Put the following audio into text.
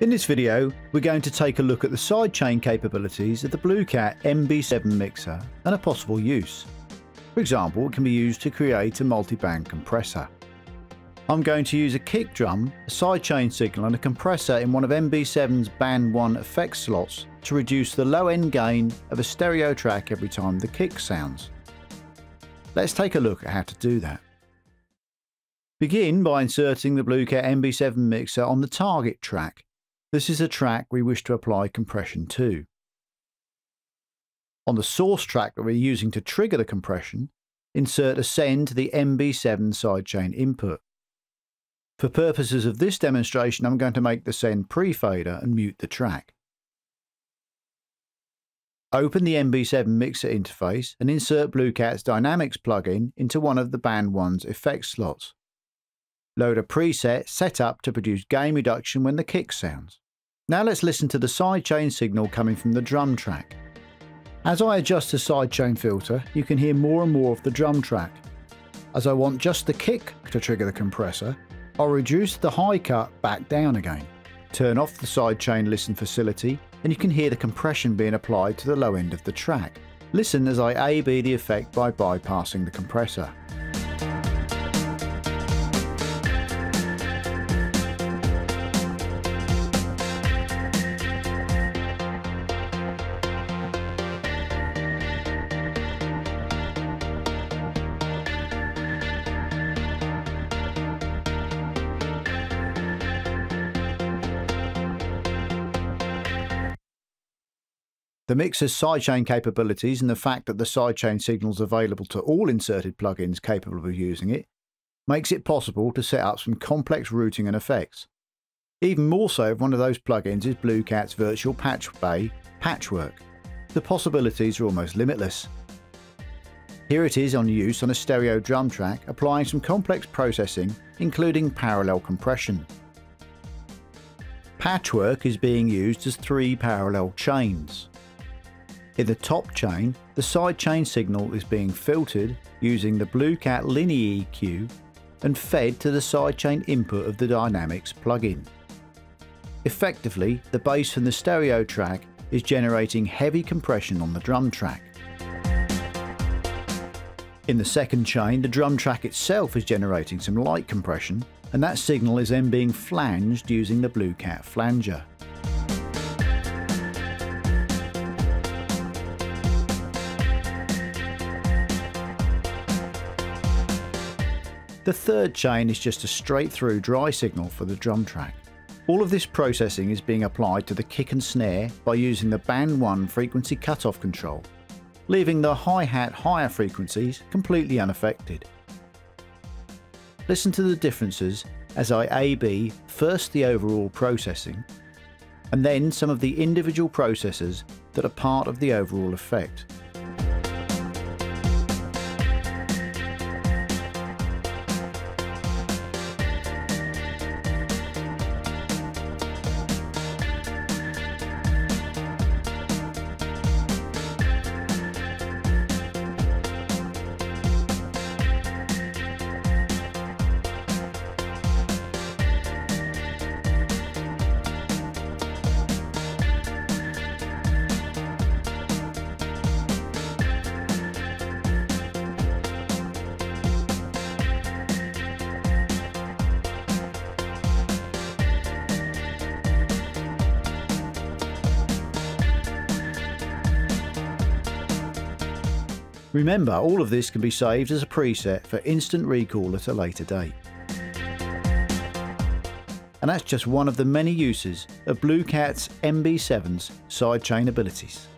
In this video, we're going to take a look at the sidechain capabilities of the BlueCat MB7 mixer and a possible use. For example, it can be used to create a multi-band compressor. I'm going to use a kick drum, a sidechain signal and a compressor in one of MB7's band 1 effect slots to reduce the low end gain of a stereo track every time the kick sounds. Let's take a look at how to do that. Begin by inserting the BlueCat MB7 mixer on the target track this is a track we wish to apply compression to. On the source track that we're using to trigger the compression, insert a send to the MB7 sidechain input. For purposes of this demonstration, I'm going to make the send pre-fader and mute the track. Open the MB7 mixer interface and insert BlueCat's Dynamics plugin into one of the Band 1's effects slots. Load a preset set up to produce gain reduction when the kick sounds. Now let's listen to the sidechain signal coming from the drum track. As I adjust the sidechain filter, you can hear more and more of the drum track. As I want just the kick to trigger the compressor, I'll reduce the high cut back down again. Turn off the sidechain listen facility and you can hear the compression being applied to the low end of the track. Listen as I A-B the effect by bypassing the compressor. The mixer's sidechain capabilities and the fact that the sidechain signal is available to all inserted plugins capable of using it makes it possible to set up some complex routing and effects. Even more so if one of those plugins is BlueCat's Virtual Patch Bay Patchwork. The possibilities are almost limitless. Here it is on use on a stereo drum track applying some complex processing including parallel compression. Patchwork is being used as three parallel chains. In the top chain, the side chain signal is being filtered using the BlueCat Linear EQ and fed to the sidechain input of the Dynamics plugin. Effectively, the bass from the stereo track is generating heavy compression on the drum track. In the second chain, the drum track itself is generating some light compression, and that signal is then being flanged using the BlueCat flanger. The third chain is just a straight through dry signal for the drum track. All of this processing is being applied to the kick and snare by using the band 1 frequency cutoff control, leaving the hi-hat higher frequencies completely unaffected. Listen to the differences as I A-B first the overall processing and then some of the individual processes that are part of the overall effect. Remember, all of this can be saved as a preset for instant recall at a later date. And that's just one of the many uses of BlueCat's MB7's sidechain abilities.